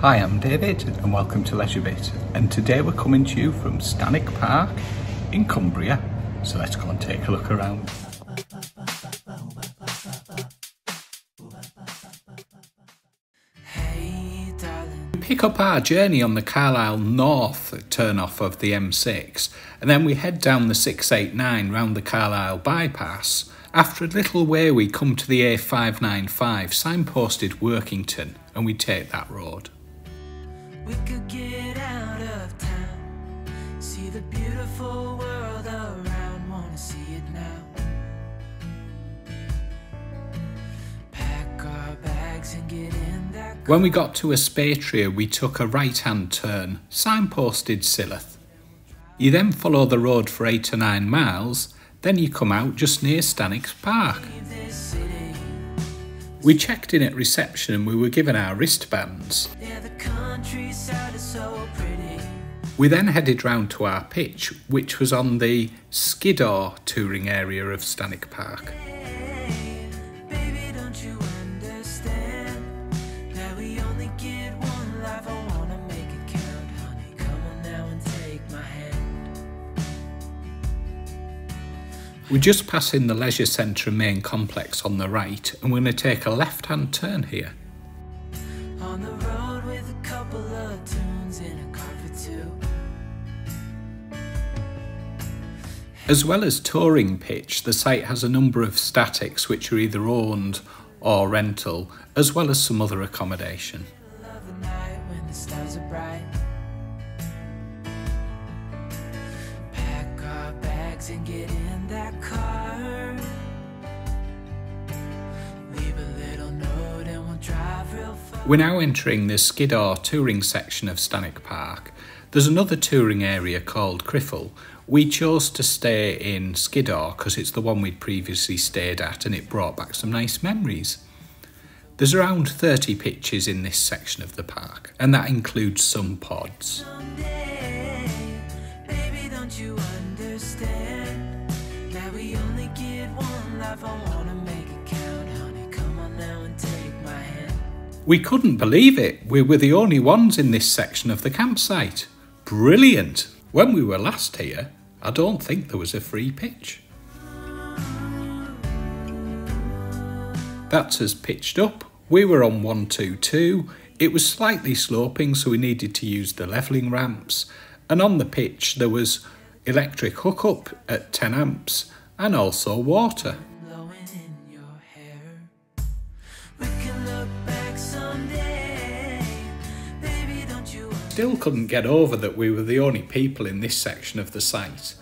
Hi, I'm David and welcome to Leisure Bit. And today we're coming to you from Stanwix Park in Cumbria. So let's go and take a look around. We pick up our journey on the Carlisle North turnoff of the M6 and then we head down the 689 round the Carlisle bypass. After a little way we come to the A595 signposted Workington and we take that road. We could get out of town, see the beautiful world around, wanna see it now. Pack our bags and get in that When we got to Aspatria, we took a right-hand turn, signposted Silloth. You then follow the road for 8 or 9 miles, then you come out just near Stanwix Park. We checked in at reception and we were given our wristbands. We then headed round to our pitch, which was on the Skiddaw touring area of Stanwix Park. We're just passing the leisure centre main complex on the right and we're going to take a left hand turn here. As well as touring pitch, the site has a number of statics which are either owned or rental, as well as some other accommodation. and get in that car. We're now entering the Skiddaw touring section of Stanwix Park. There's another touring area called Criffel. We chose to stay in Skiddaw because it's the one we'd previously stayed at and it brought back some nice memories. There's around 30 pitches in this section of the park and that includes some pods. We couldn't believe it. We were the only ones in this section of the campsite. Brilliant. When we were last here, I don't think there was a free pitch. That's us pitched up. We were on 122. It was slightly sloping, so we needed to use the levelling ramps. And on the pitch, there was electric hookup at 10 amps and also water. Still couldn't get over that we were the only people in this section of the site.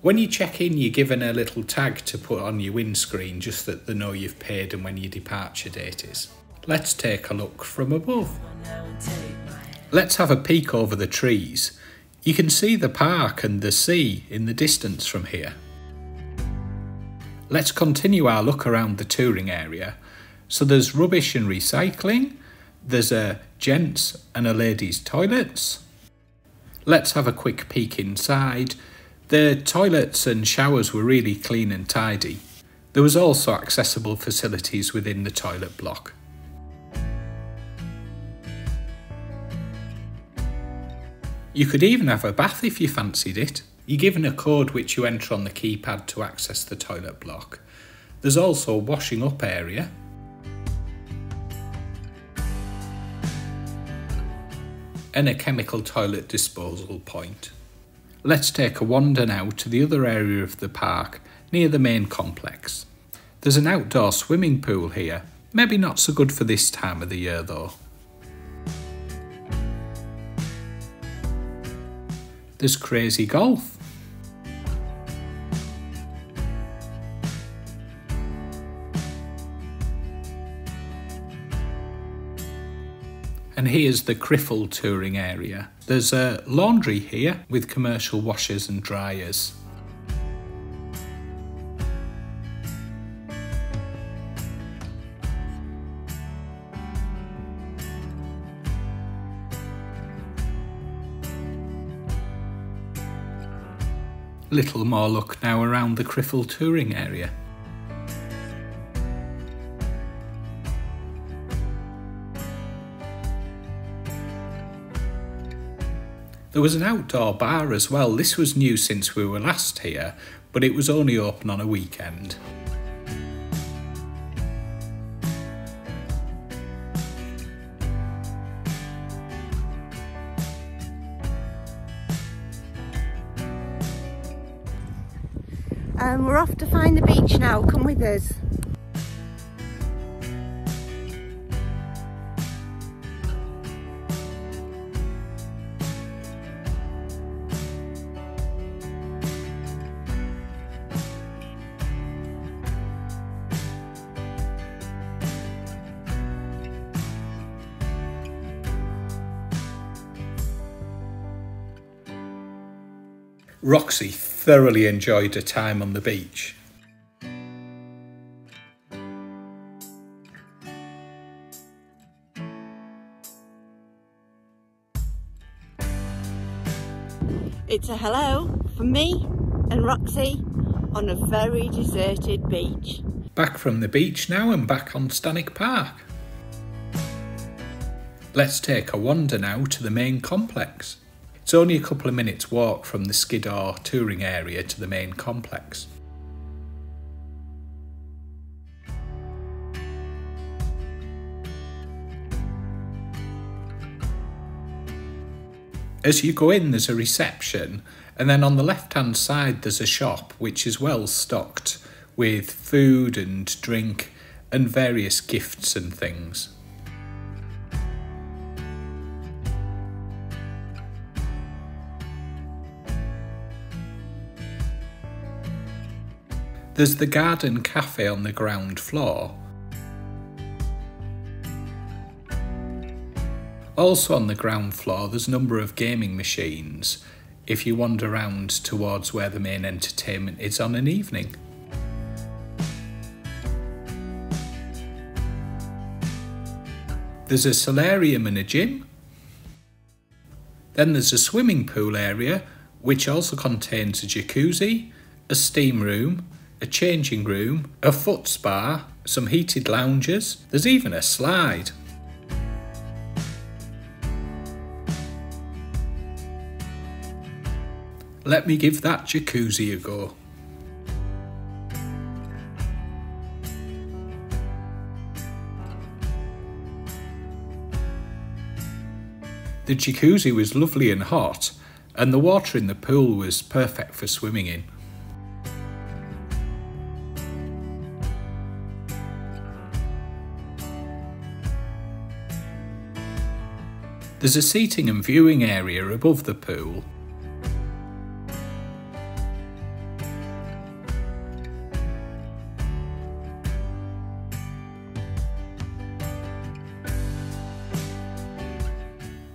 When you check in, you're given a little tag to put on your windscreen just that they know you've paid and when your departure date is. Let's take a look from above. Let's have a peek over the trees. You can see the park and the sea in the distance from here. Let's continue our look around the touring area. So there's rubbish and recycling, there's a gents and a ladies' toilets. Let's have a quick peek inside. The toilets and showers were really clean and tidy. There was also accessible facilities within the toilet block. You could even have a bath if you fancied it. You're given a code which you enter on the keypad to access the toilet block. There's also a washing up area and a chemical toilet disposal point. Let's take a wander now to the other area of the park near the main complex. There's an outdoor swimming pool here, maybe not so good for this time of the year though. There's crazy golf. And here's the Criffel touring area. There's a laundry here with commercial washers and dryers. Little more look now around the Criffel touring area. There was an outdoor bar as well. This was new since we were last here, but it was only open on a weekend. Um, we're off to find the beach now. Come with us. Roxy thoroughly enjoyed her time on the beach. It's a hello from me and Roxy on a very deserted beach. Back from the beach now and back on Stanwix Park. Let's take a wander now to the main complex. It's only a couple of minutes walk from the Skiddaw touring area to the main complex. As you go in there's a reception and then on the left hand side there's a shop which is well stocked with food and drink and various gifts and things. There's the garden cafe on the ground floor. Also on the ground floor, there's a number of gaming machines if you wander around towards where the main entertainment is on an evening. There's a solarium and a gym. Then there's a swimming pool area, which also contains a jacuzzi, a steam room, a changing room, a foot spa, some heated lounges, there's even a slide. Let me give that jacuzzi a go. The jacuzzi was lovely and hot, and the water in the pool was perfect for swimming in. There's a seating and viewing area above the pool.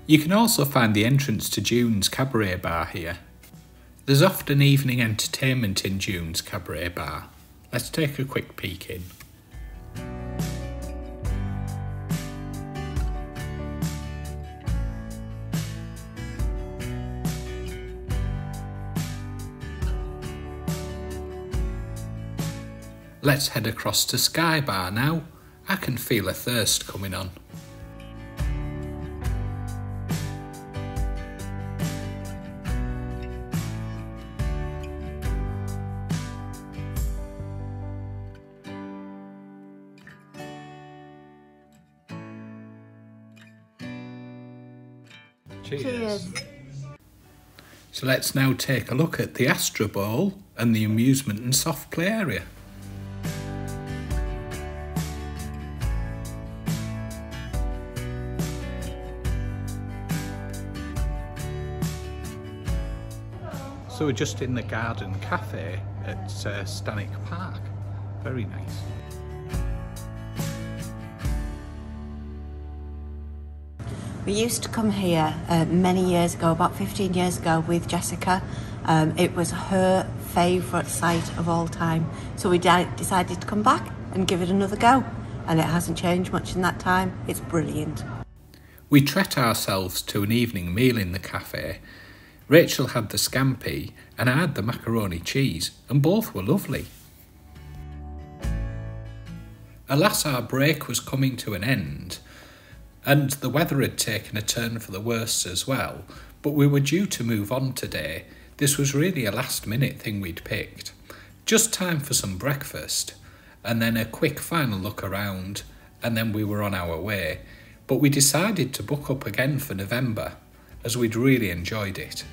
You can also find the entrance to Dunes Cabaret Bar here. There's often evening entertainment in Dunes Cabaret Bar. Let's take a quick peek in. Let's head across to Sky Bar now. I can feel a thirst coming on. Cheers. Cheers. So let's now take a look at the Astro Bowl and the amusement and soft play area. So we're just in the garden cafe at uh, Stanwix Park. Very nice. We used to come here uh, many years ago, about 15 years ago, with Jessica. Um, it was her favourite site of all time. So we decided to come back and give it another go. And it hasn't changed much in that time. It's brilliant. We treat ourselves to an evening meal in the cafe Rachel had the scampi and I had the macaroni cheese, and both were lovely. Alas, our break was coming to an end, and the weather had taken a turn for the worse as well, but we were due to move on today. This was really a last minute thing we'd picked. Just time for some breakfast, and then a quick final look around, and then we were on our way. But we decided to book up again for November, as we'd really enjoyed it.